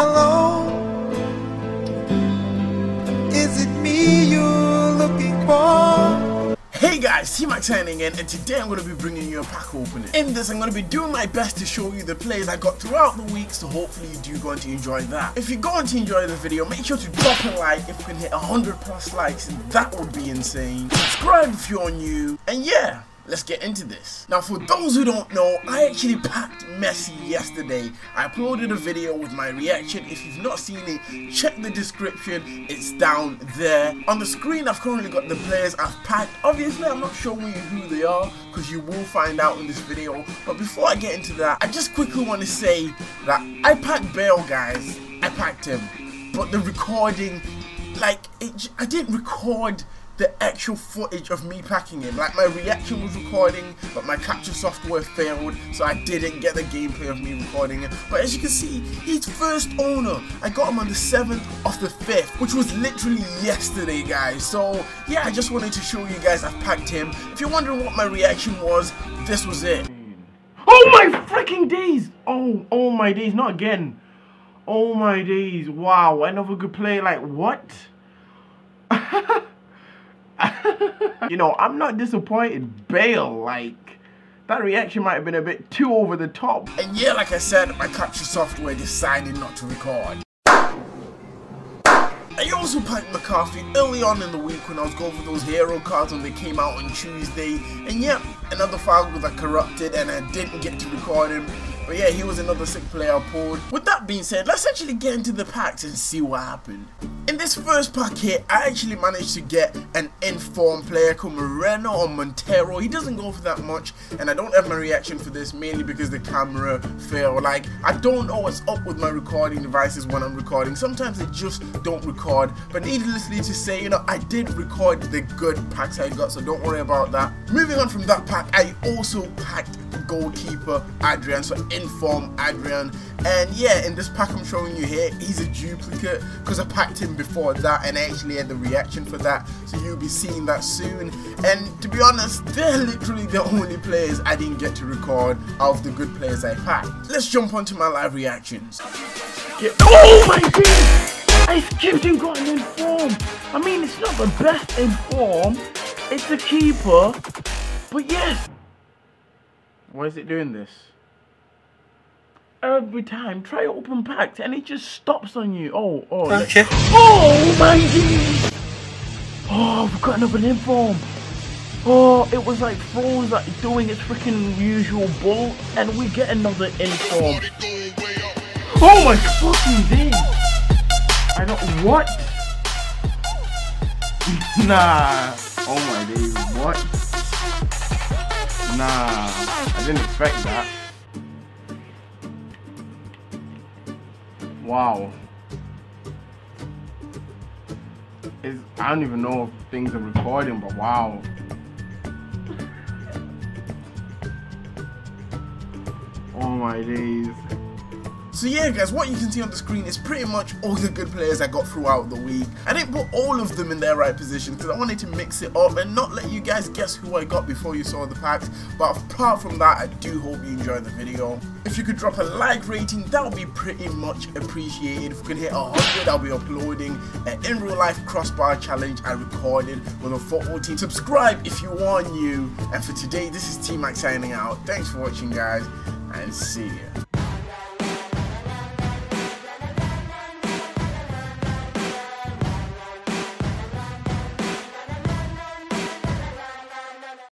Hello, is it me you're looking for? Hey guys, TMak signing in and today I'm going to be bringing you a pack opening. In this I'm going to be doing my best to show you the plays I got throughout the week so hopefully you do going to enjoy that. If you're going to enjoy the video make sure to drop a like if we can hit 100 plus likes and that would be insane. Subscribe if you're new and yeah, let's get into this. Now for those who don't know, I actually packed Messi yesterday. I uploaded a video with my reaction. If you've not seen it, check the description. It's down there. On the screen, I've currently got the players I've packed. Obviously, I'm not showing you who they are because you will find out in this video. But before I get into that, I just quickly want to say that I packed Bale, guys. I packed him. But the recording, like, it, I didn't record the actual footage of me packing him. Like my reaction was recording, but my capture software failed, so I didn't get the gameplay of me recording it. But as you can see, he's first owner. I got him on the 7th of the 5th, which was literally yesterday, guys. So yeah, I just wanted to show you guys I've packed him. If you're wondering what my reaction was, this was it. Oh my freaking days! Oh, oh my days, not again. Oh my days, wow, another good play, like what? You know, I'm not disappointed. Bale, like, that reaction might have been a bit too over the top. And yeah, like I said, my capture software decided not to record. I also packed McCarthy early on in the week when I was going for those hero cards when they came out on Tuesday. And yeah, another file got corrupted and I didn't get to record him. But yeah, he was another sick player pulled. With that being said, let's actually get into the packs and see what happened. In this first pack here, I actually managed to get an informed player called Moreno or Montero. He doesn't go for that much, and I don't have my reaction for this mainly because the camera failed. Like, I don't know what's up with my recording devices when I'm recording. Sometimes they just don't record. But needlessly to say, you know, I did record the good packs I got, so don't worry about that. Moving on from that pack, I also packed goalkeeper Adrian, so inform Adrian. And yeah, in this pack I'm showing you here, he's a duplicate because I packed him before that and I actually had the reaction for that. So you'll be seeing that soon. And to be honest, they're literally the only players I didn't get to record of the good players I packed. Let's jump onto my live reactions. Yeah. Oh my god! I skipped and got an inform. I mean, it's not the best inform. It's a keeper. But yes. Why is it doing this? every time. Try open packs and it just stops on you. Oh, oh. Okay. Oh my god! Oh, I've got another inform. Oh, it was like froze like doing its freaking usual bull, and we get another inform. Oh my fucking days! I don't what? nah. Oh my days, what? Nah, I didn't expect that. Wow. It's, I don't even know if things are recording, but wow. Oh my days. So yeah guys, what you can see on the screen is pretty much all the good players I got throughout the week. I didn't put all of them in their right position because I wanted to mix it up and not let you guys guess who I got before you saw the packs. But apart from that, I do hope you enjoyed the video. If you could drop a like rating, that would be pretty much appreciated. If we can hit 100, I'll be uploading an in real life crossbar challenge I recorded with a football team. Subscribe if you are new. And for today, this is TMak signing out. Thanks for watching guys and see ya.